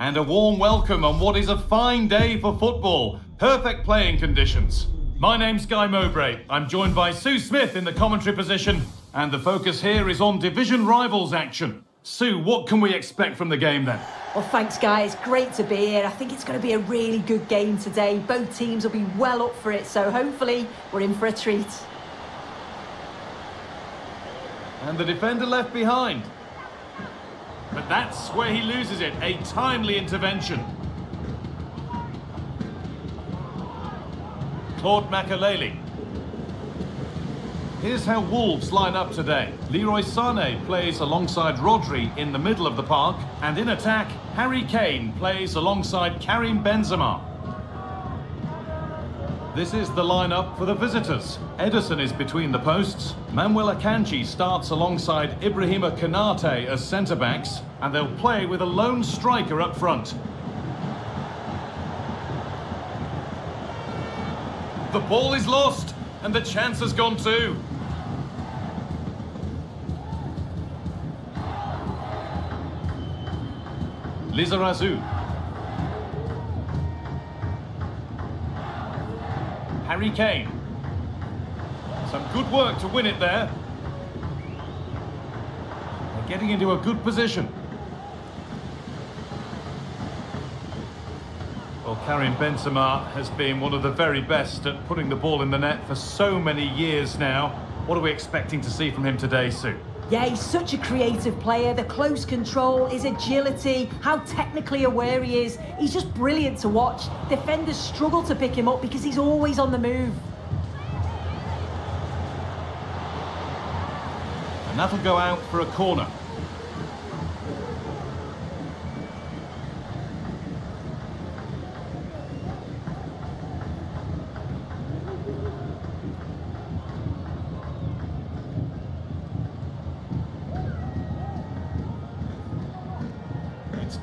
And a warm welcome on what is a fine day for football. Perfect playing conditions. My name's Guy Mowbray. I'm joined by Sue Smith in the commentary position. And the focus here is on division rivals action. Sue, what can we expect from the game then? Well, thanks, Guy. It's great to be here. I think it's going to be a really good game today. Both teams will be well up for it, so hopefully we're in for a treat. And the defender left behind. But that's where he loses it. A timely intervention. Claude Makélélé. Here's how Wolves line up today. Leroy Sané plays alongside Rodri in the middle of the park. And in attack, Harry Kane plays alongside Karim Benzema. This is the lineup for the visitors. Ederson is between the posts. Manuel Akanji starts alongside Ibrahima Konate as centre-backs. And they'll play with a lone striker up front. The ball is lost, and the chance has gone too. Lizarazu. Harry Kane. Some good work to win it there. They're getting into a good position. Well, Karim Benzema has been one of the very best at putting the ball in the net for so many years now. What are we expecting to see from him today, Sue? Yeah, he's such a creative player. The close control, his agility, how technically aware he is. He's just brilliant to watch. Defenders struggle to pick him up because he's always on the move. And that'll go out for a corner.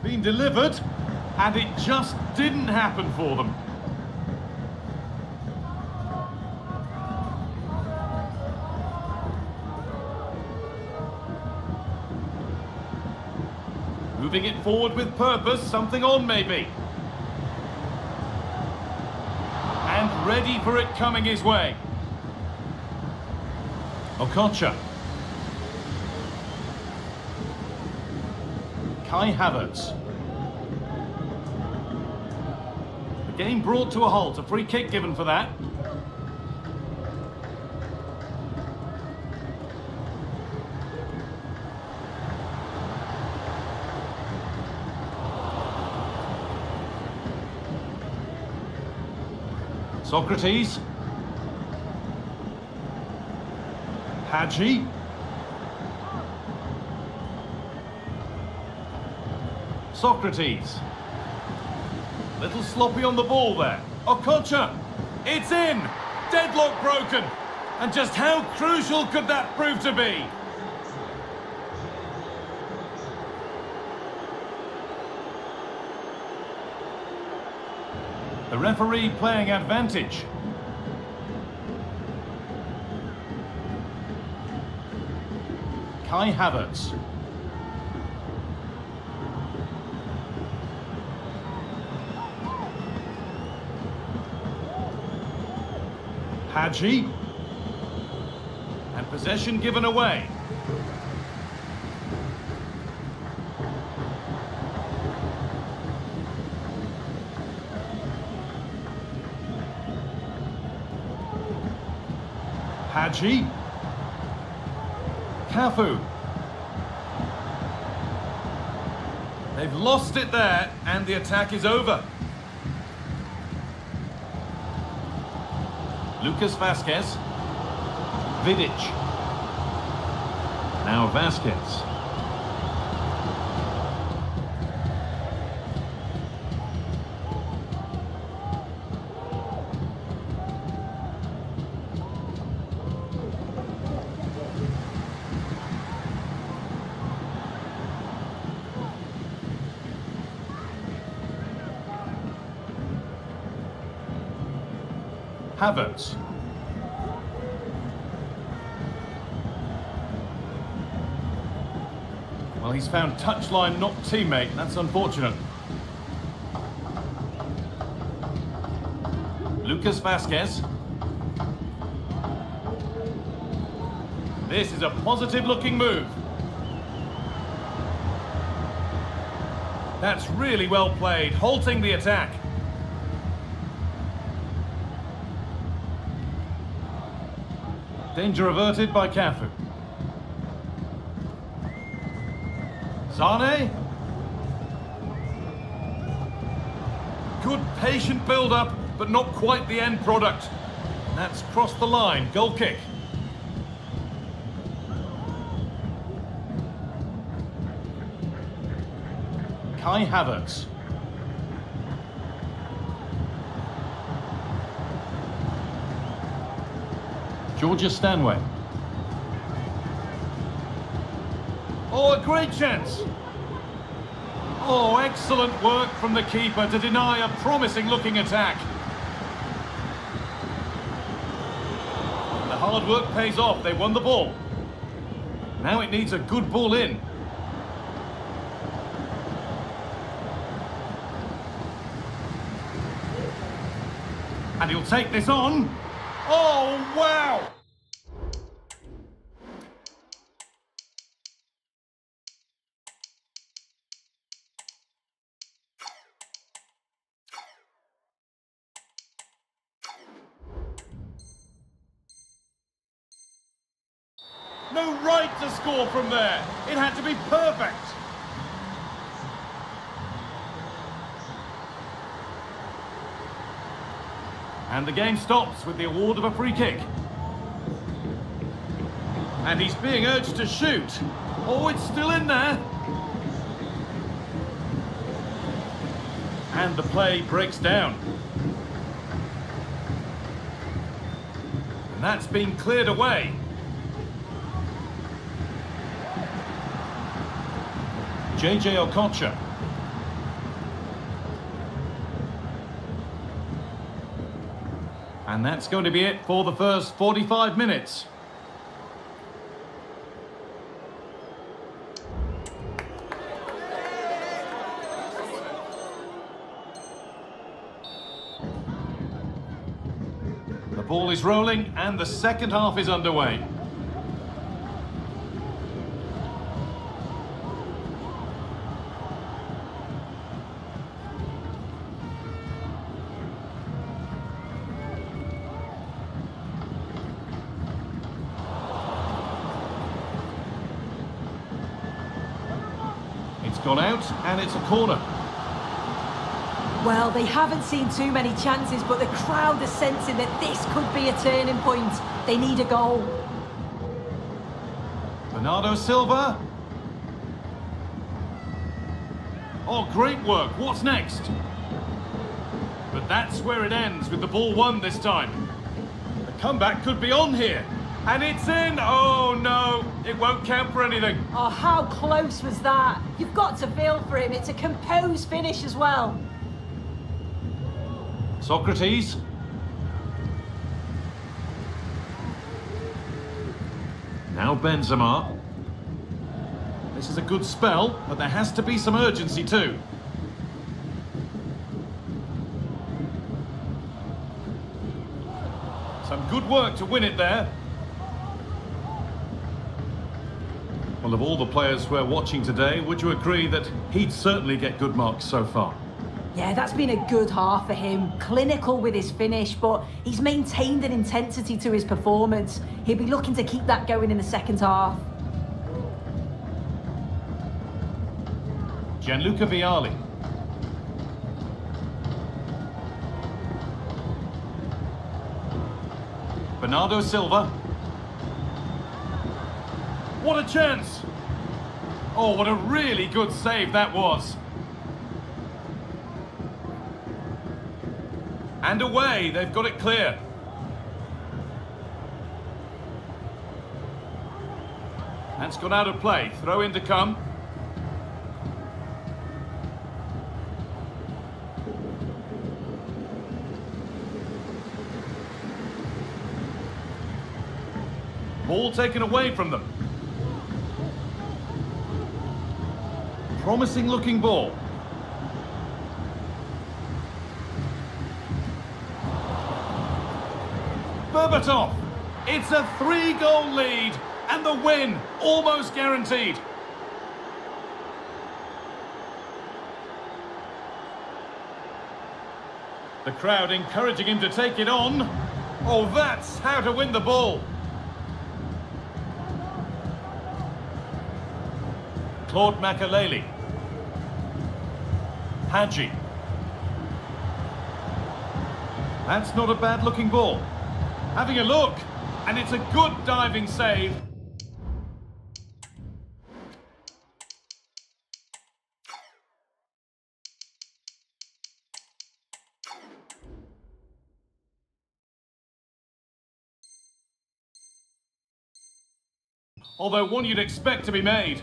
Been delivered, and it just didn't happen for them. Moving it forward with purpose, something on maybe. And ready for it coming his way. Okocha. Kai Havertz. The game brought to a halt, a free kick given for that. Socrates. Hadji. Socrates. Little sloppy on the ball there. Okocha. It's in. Deadlock broken. And just how crucial could that prove to be? The referee playing advantage. Kai Havertz. Hadji. And possession given away. Hadji. Cafu. They've lost it there, and the attack is over. Lucas Vasquez. Vidic. Now Vasquez. Havertz. Well, he's found touchline, not teammate. That's unfortunate. Lucas Vasquez. This is a positive-looking move. That's really well played, halting the attack. Danger averted by Cafu. Sane. Good patient build-up, but not quite the end product. That's crossed the line. Goal kick. Kai Havertz. Georgia Stanway. Oh, a great chance. Oh, excellent work from the keeper to deny a promising looking attack. The hard work pays off. They won the ball. Now it needs a good ball in. And he'll take this on. Oh, wow! No right to score from there. It had to be perfect. And the game stops with the award of a free kick. And he's being urged to shoot. Oh, it's still in there. And the play breaks down. And that's been cleared away. JJ Okocha. And that's going to be it for the first 45 minutes. The ball is rolling and the second half is underway. Gone out and it's a corner. Well, they haven't seen too many chances, but the crowd are sensing that this could be a turning point. They need a goal. Bernardo Silva. Oh, great work. What's next? But that's where it ends with the ball won this time. The comeback could be on here. And it's in. Oh, no. It won't count for anything. Oh, how close was that? You've got to feel for him. It's a composed finish as well. Socrates. Now Benzema. This is a good spell, but there has to be some urgency too. Some good work to win it there. Well, of all the players we're watching today, would you agree that he'd certainly get good marks so far? Yeah, that's been a good half for him. Clinical with his finish, but he's maintained an intensity to his performance. He'll be looking to keep that going in the second half. Gianluca Vialli. Bernardo Silva. What a chance! Oh, what a really good save that was. And away, they've got it clear. That's gone out of play. Throw in to come. Ball taken away from them. Promising looking ball. Berbatov. It's a three-goal lead and the win almost guaranteed. The crowd encouraging him to take it on. Oh, that's how to win the ball. Claude Makélélé. Hadji. That's not a bad looking ball. Having a look, and it's a good diving save. Although one you'd expect to be made.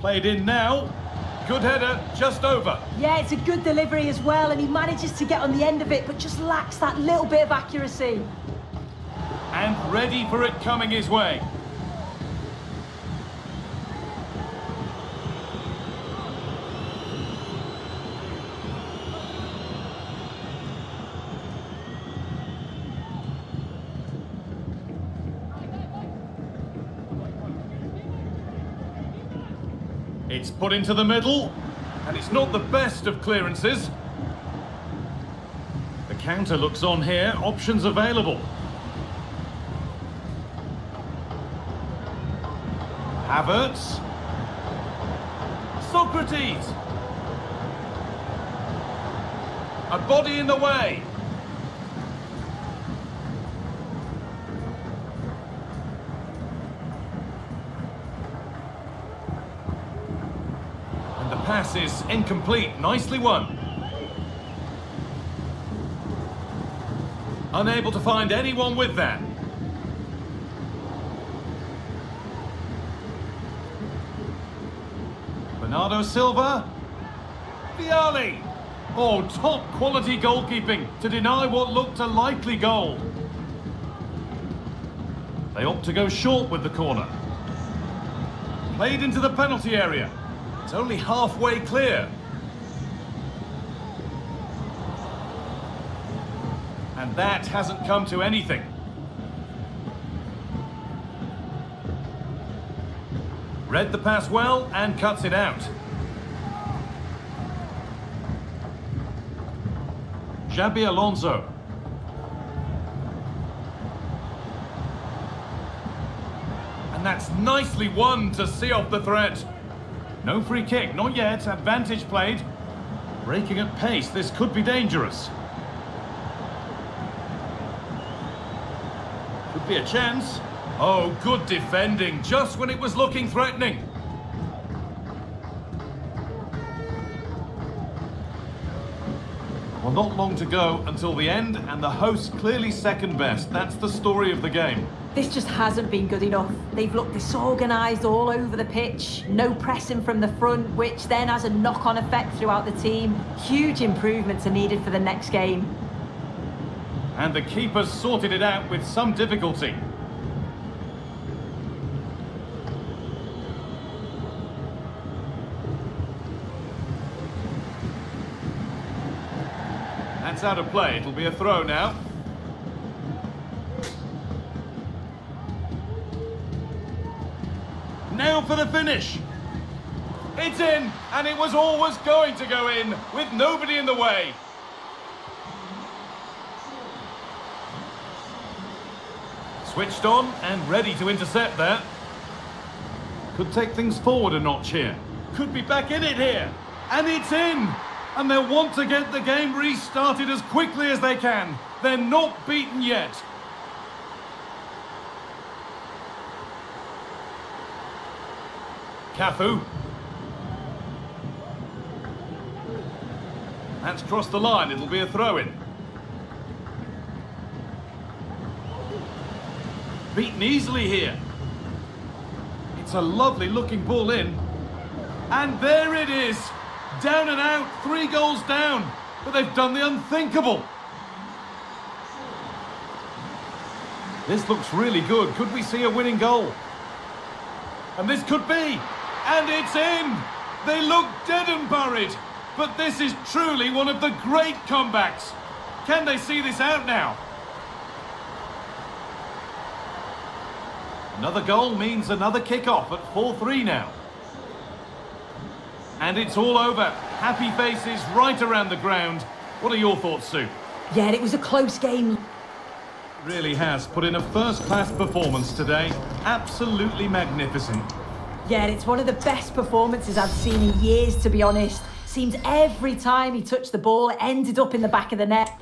Played in now. Good header, just over. Yeah, it's a good delivery as well, and he manages to get on the end of it, but just lacks that little bit of accuracy. And ready for it coming his way. Put into the middle, and it's not the best of clearances. The counter looks on here, options available. Havertz. Socrates. A body in the way. And the pass is incomplete. Nicely won. Unable to find anyone with that. Bernardo Silva. Vialli. Oh, top quality goalkeeping to deny what looked a likely goal. They opt to go short with the corner. Played into the penalty area. It's only halfway clear. And that hasn't come to anything. Read the pass well and cuts it out. Xabi Alonso. And that's nicely won to see off the threat. No free kick, not yet. Advantage played. Breaking at pace, this could be dangerous. Could be a chance. Oh, good defending, just when it was looking threatening. Well, not long to go until the end, and the hosts clearly second best. That's the story of the game. This just hasn't been good enough. They've looked disorganised all over the pitch, no pressing from the front, which then has a knock-on effect throughout the team. Huge improvements are needed for the next game. And the keepers sorted it out with some difficulty. That's out of play. It'll be a throw. Now for the finish. It's in, and it was always going to go in, with nobody in the way. Switched on and ready to intercept there. Could take things forward a notch here. Could be back in it here. And it's in! And they'll want to get the game restarted as quickly as they can. They're not beaten yet. Cafu. That's crossed the line. It'll be a throw-in. Beaten easily here. It's a lovely looking ball in. And there it is. Down and out, three goals down. But they've done the unthinkable. This looks really good. Could we see a winning goal? And this could be. And it's in. They look dead and buried. But this is truly one of the great comebacks. Can they see this out now? Another goal means another kick-off at 4-3 now. And it's all over. Happy faces right around the ground. What are your thoughts, Sue? Yeah, it was a close game. Really has put in a first-class performance today. Absolutely magnificent. Yeah, it's one of the best performances I've seen in years, to be honest. Seems every time he touched the ball, it ended up in the back of the net.